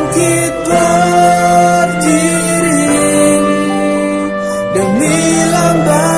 bangkit berdiri demi lambang